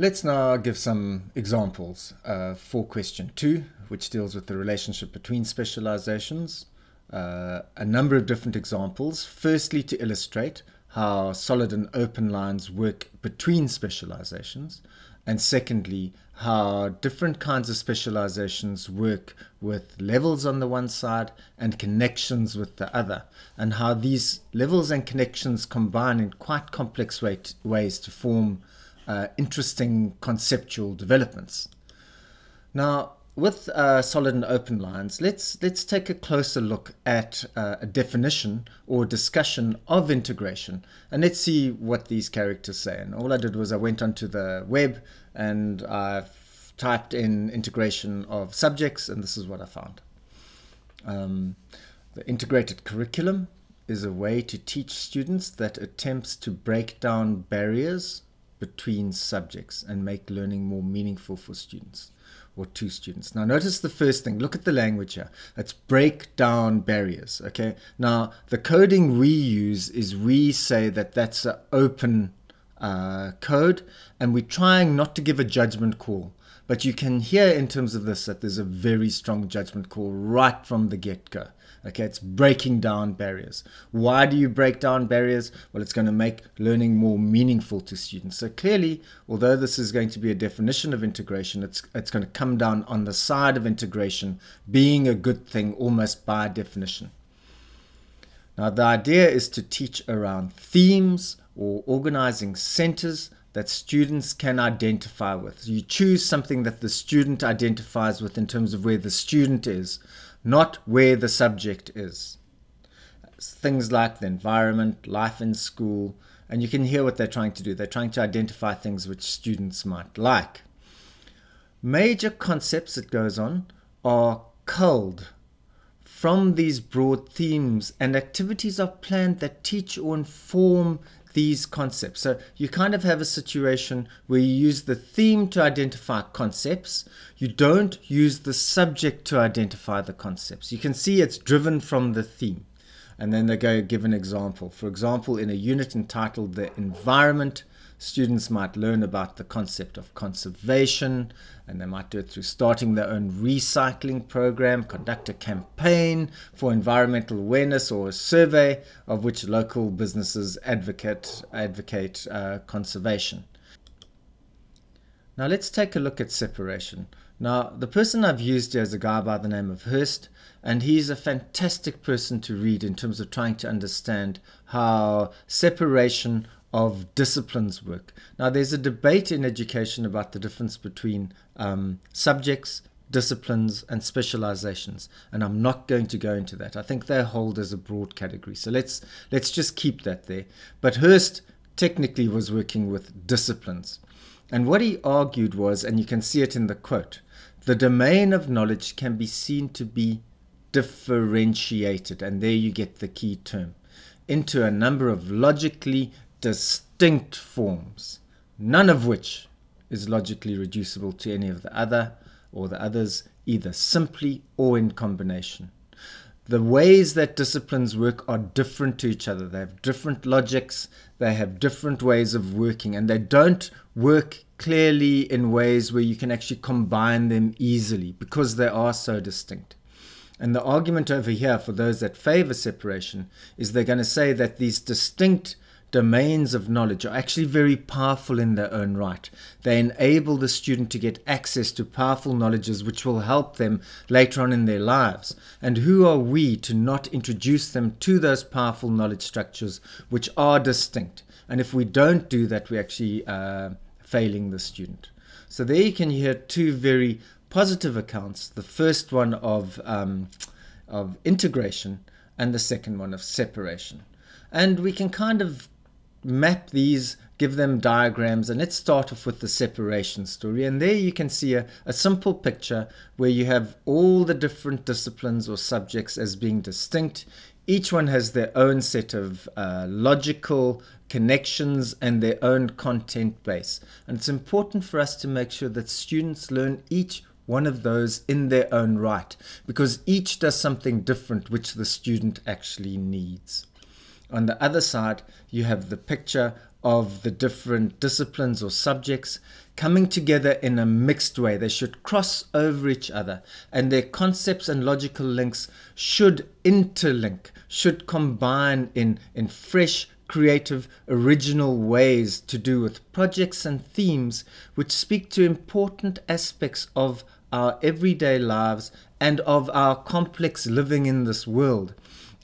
Let's now give some examples uh, for question two, which deals with the relationship between specializations. Uh, a number of different examples. Firstly, to illustrate how solid and open lines work between specializations. And secondly, how different kinds of specializations work with levels on the one side and connections with the other, and how these levels and connections combine in quite complex way ways to form uh, interesting conceptual developments. Now, with uh, solid and open lines, let's let's take a closer look at uh, a definition or discussion of integration, and let's see what these characters say. And all I did was I went onto the web and I typed in integration of subjects, and this is what I found. Um, the integrated curriculum is a way to teach students that attempts to break down barriers between subjects and make learning more meaningful for students or to students. Now, notice the first thing. Look at the language here. Let's break down barriers. Okay. Now, the coding we use is we say that that's an open uh, code, and we're trying not to give a judgment call. But you can hear in terms of this that there's a very strong judgment call right from the get go. Okay, it's breaking down barriers. Why do you break down barriers? Well, it's going to make learning more meaningful to students. So clearly, although this is going to be a definition of integration, it's it's going to come down on the side of integration being a good thing almost by definition. Now, the idea is to teach around themes or organizing centers that students can identify with. You choose something that the student identifies with in terms of where the student is not where the subject is. Things like the environment, life in school, and you can hear what they're trying to do. They're trying to identify things which students might like. Major concepts that goes on are culled from these broad themes and activities are planned that teach or inform these concepts. So you kind of have a situation where you use the theme to identify concepts. You don't use the subject to identify the concepts. You can see it's driven from the theme. And then they go give an example. For example, in a unit entitled The Environment, Students might learn about the concept of conservation, and they might do it through starting their own recycling program, conduct a campaign for environmental awareness, or a survey of which local businesses advocate advocate uh, conservation. Now let's take a look at separation. Now, the person I've used here is a guy by the name of Hirst, and he's a fantastic person to read in terms of trying to understand how separation of disciplines work. Now, there's a debate in education about the difference between um, subjects, disciplines, and specializations, and I'm not going to go into that. I think they're hold as a broad category, so let's let's just keep that there. But Hirst technically was working with disciplines, and what he argued was, and you can see it in the quote, the domain of knowledge can be seen to be differentiated, and there you get the key term, into a number of logically distinct forms, none of which is logically reducible to any of the other or the others, either simply or in combination. The ways that disciplines work are different to each other. They have different logics, they have different ways of working, and they don't work clearly in ways where you can actually combine them easily because they are so distinct. And the argument over here for those that favor separation is they're going to say that these distinct domains of knowledge are actually very powerful in their own right. They enable the student to get access to powerful knowledges which will help them later on in their lives. And who are we to not introduce them to those powerful knowledge structures which are distinct? And if we don't do that, we're actually uh, failing the student. So there you can hear two very positive accounts. The first one of, um, of integration and the second one of separation. And we can kind of map these, give them diagrams, and let's start off with the separation story. And there you can see a, a simple picture where you have all the different disciplines or subjects as being distinct. Each one has their own set of uh, logical connections and their own content base. And it's important for us to make sure that students learn each one of those in their own right because each does something different which the student actually needs. On the other side, you have the picture of the different disciplines or subjects coming together in a mixed way. They should cross over each other, and their concepts and logical links should interlink, should combine in, in fresh, creative, original ways to do with projects and themes which speak to important aspects of our everyday lives and of our complex living in this world.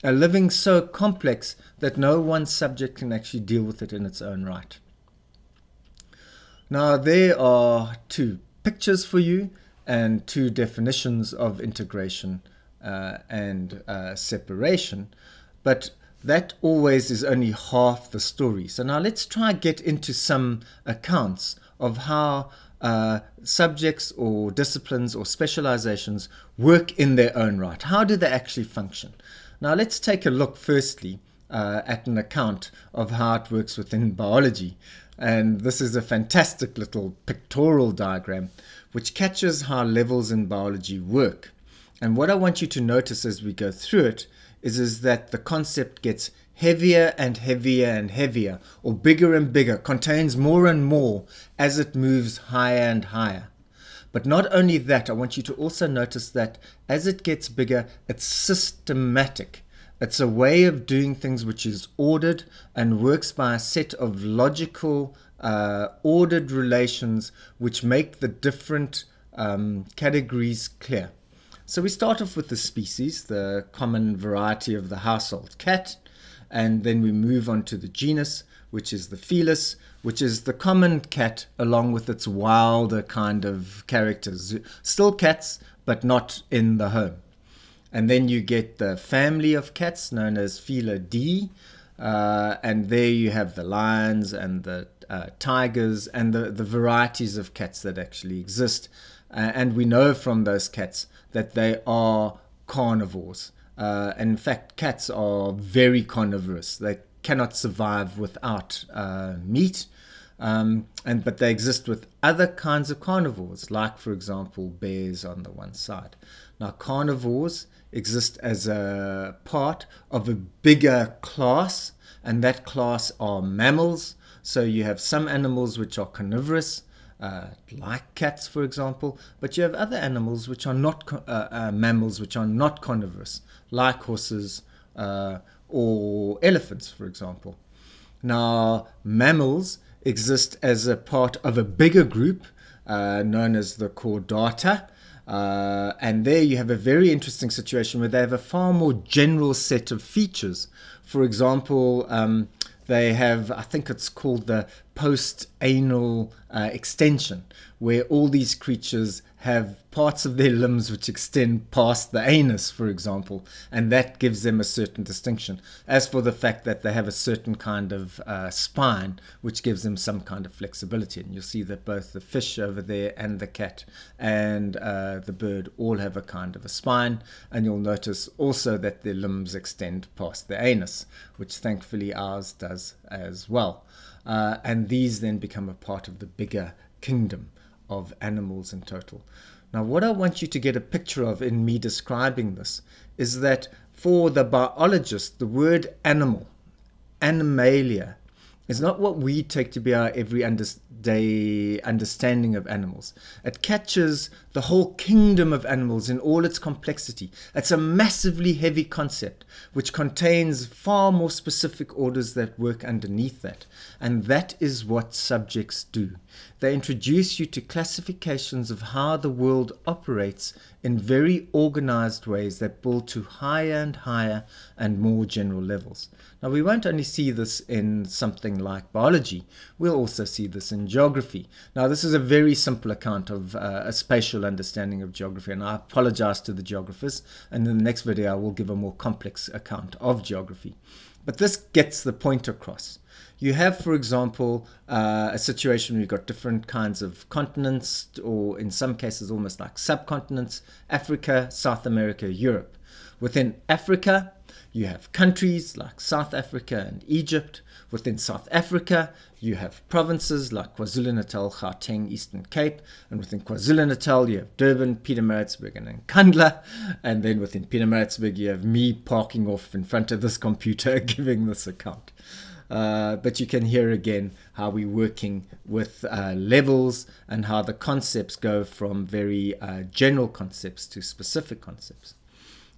A living so complex that no one subject can actually deal with it in its own right. Now, there are two pictures for you and two definitions of integration uh, and uh, separation, but that always is only half the story. So now let's try and get into some accounts of how uh, subjects or disciplines or specializations work in their own right. How do they actually function? Now let's take a look firstly uh, at an account of how it works within biology. And this is a fantastic little pictorial diagram which catches how levels in biology work. And what I want you to notice as we go through it is, is that the concept gets heavier and heavier and heavier, or bigger and bigger, contains more and more as it moves higher and higher. But not only that, I want you to also notice that as it gets bigger, it's systematic. It's a way of doing things which is ordered and works by a set of logical, uh, ordered relations which make the different um, categories clear. So we start off with the species, the common variety of the household cat and then we move on to the genus, which is the Felis, which is the common cat along with its wilder kind of characters. Still cats, but not in the home. And then you get the family of cats known as Felidae, uh, and there you have the lions and the uh, tigers and the, the varieties of cats that actually exist. Uh, and we know from those cats that they are carnivores. Uh, in fact, cats are very carnivorous. They cannot survive without uh, meat. Um, and but they exist with other kinds of carnivores, like for example bears on the one side. Now carnivores exist as a part of a bigger class, and that class are mammals. So you have some animals which are carnivorous, uh, like cats, for example, but you have other animals which are not uh, uh, mammals, which are not carnivorous, like horses uh, or elephants, for example. Now, mammals exist as a part of a bigger group uh, known as the chordata. Uh, and there you have a very interesting situation where they have a far more general set of features. For example, um, they have, I think it's called the post anal uh, extension, where all these creatures have parts of their limbs which extend past the anus, for example, and that gives them a certain distinction. As for the fact that they have a certain kind of uh, spine, which gives them some kind of flexibility, and you'll see that both the fish over there and the cat and uh, the bird all have a kind of a spine, and you'll notice also that their limbs extend past the anus, which thankfully ours does as well. Uh, and these then become a part of the bigger kingdom of animals in total. Now, what I want you to get a picture of in me describing this is that for the biologist, the word animal, animalia, is not what we take to be our every day understanding of animals. It catches the whole kingdom of animals in all its complexity. It's a massively heavy concept which contains far more specific orders that work underneath that. And that is what subjects do. They introduce you to classifications of how the world operates in very organized ways that build to higher and higher and more general levels. Now, we won't only see this in something like biology, we'll also see this in geography. Now, this is a very simple account of uh, a spatial understanding of geography, and I apologize to the geographers, and in the next video, I will give a more complex account of geography. But this gets the point across. You have, for example, uh, a situation where you've got different kinds of continents, or in some cases, almost like subcontinents Africa, South America, Europe. Within Africa, you have countries like South Africa and Egypt. Within South Africa, you have provinces like KwaZulu-Natal, Gauteng, Eastern Cape. And within KwaZulu-Natal, you have Durban, Pietermaritzburg, and Nkandla. And then within Pietermaritzburg, you have me parking off in front of this computer giving this account. Uh, but you can hear again how we're working with uh, levels and how the concepts go from very uh, general concepts to specific concepts.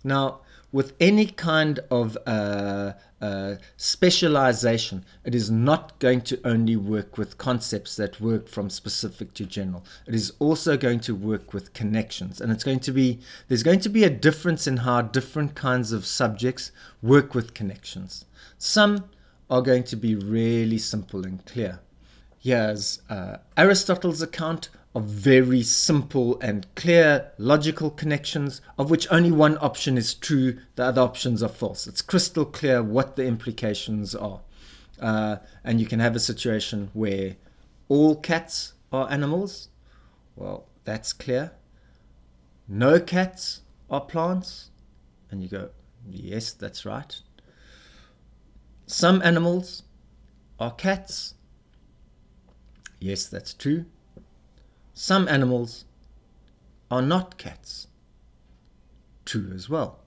Now, with any kind of uh, uh, specialization, it is not going to only work with concepts that work from specific to general. It is also going to work with connections, and it's going to be there's going to be a difference in how different kinds of subjects work with connections. Some are going to be really simple and clear. Here's uh, Aristotle's account of very simple and clear logical connections, of which only one option is true, the other options are false. It's crystal clear what the implications are. Uh, and you can have a situation where all cats are animals. Well, that's clear. No cats are plants. And you go, yes, that's right. Some animals are cats. Yes, that's true. Some animals are not cats. True as well.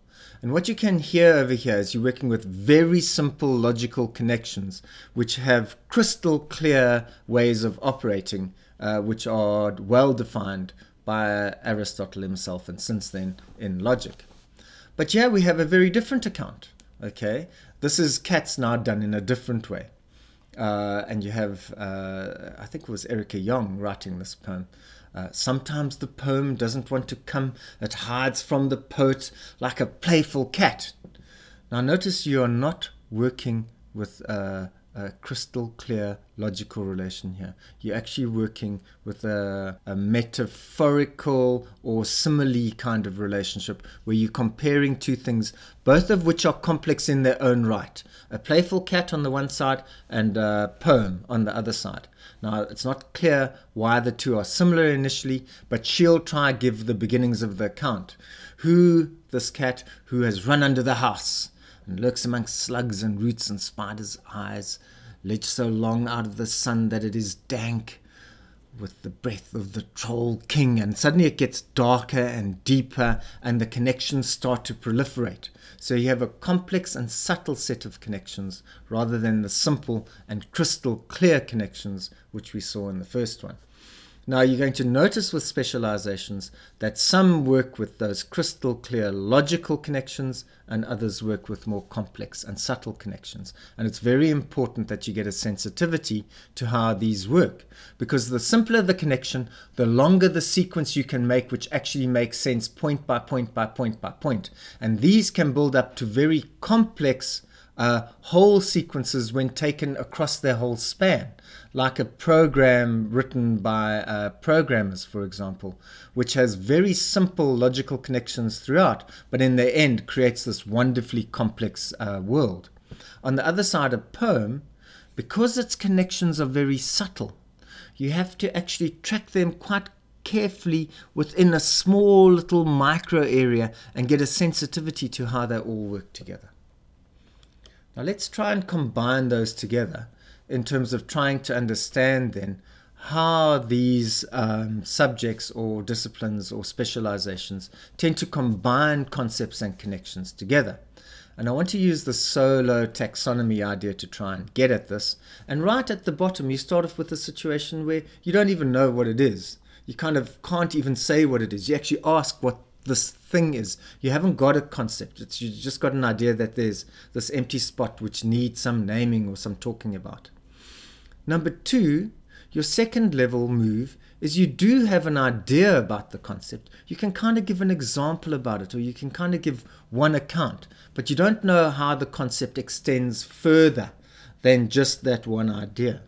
And what you can hear over here is you're working with very simple logical connections which have crystal clear ways of operating, uh, which are well defined by Aristotle himself and since then in logic. But yeah, we have a very different account. Okay, this is cats now done in a different way. Uh, and you have, uh, I think it was Erica Jong writing this poem. Uh, sometimes the poem doesn't want to come, it hides from the poet like a playful cat. Now, notice you are not working with a crystal clear logical relation here. You're actually working with a, a, metaphorical or simile kind of relationship where you're comparing two things, both of which are complex in their own right. A playful cat on the one side and a poem on the other side. Now, it's not clear why the two are similar initially, but she'll try give the beginnings of the account. Who, this cat, who has run under the house and lurks amongst slugs and roots and spiders' eyes, ledged so long out of the sun that it is dank with the breath of the troll king, and suddenly it gets darker and deeper, and the connections start to proliferate. So you have a complex and subtle set of connections rather than the simple and crystal clear connections which we saw in the first one. Now you're going to notice with specializations that some work with those crystal clear logical connections and others work with more complex and subtle connections. And it's very important that you get a sensitivity to how these work because the simpler the connection, the longer the sequence you can make which actually makes sense point by point by point by point. And these can build up to very complex uh, whole sequences when taken across their whole span, like a program written by uh, programmers, for example, which has very simple logical connections throughout, but in the end creates this wonderfully complex uh, world. On the other side, a poem, because its connections are very subtle, you have to actually track them quite carefully within a small little micro area and get a sensitivity to how they all work together. Now let's try and combine those together in terms of trying to understand then how these um, subjects or disciplines or specializations tend to combine concepts and connections together. And I want to use the solo taxonomy idea to try and get at this. And right at the bottom, you start off with a situation where you don't even know what it is. You kind of can't even say what it is. You actually ask what this thing is. You haven't got a concept. It's you just got an idea that there's this empty spot which needs some naming or some talking about. Number two, your second level move is you do have an idea about the concept. You can kind of give an example about it, or you can kind of give one account, but you don't know how the concept extends further than just that one idea.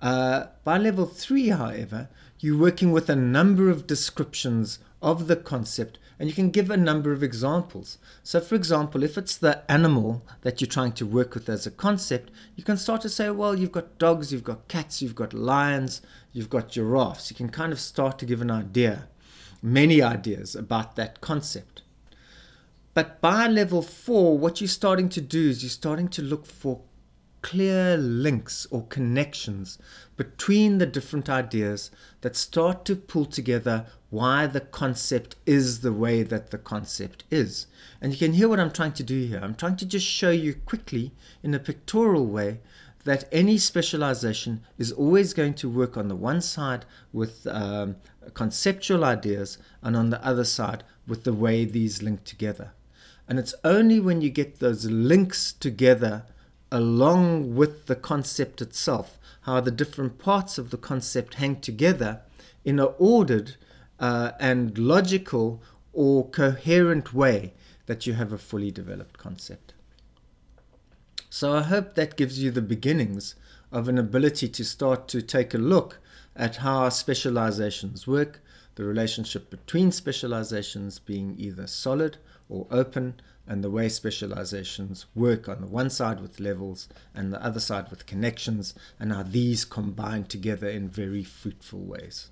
Uh, by level three, however, you're working with a number of descriptions of the concept and you can give a number of examples. So, for example, if it's the animal that you're trying to work with as a concept, you can start to say, well, you've got dogs, you've got cats, you've got lions, you've got giraffes. You can kind of start to give an idea, many ideas about that concept. But by level four, what you're starting to do is you're starting to look for clear links or connections between the different ideas that start to pull together why the concept is the way that the concept is. And you can hear what I'm trying to do here. I'm trying to just show you quickly in a pictorial way that any specialization is always going to work on the one side with um, conceptual ideas and on the other side with the way these link together. And it's only when you get those links together along with the concept itself, how the different parts of the concept hang together in an ordered uh, and logical or coherent way that you have a fully developed concept. So I hope that gives you the beginnings of an ability to start to take a look at how specializations work, the relationship between specializations being either solid or open, and the way specializations work on the one side with levels and the other side with connections, and how these combine together in very fruitful ways.